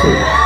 soon.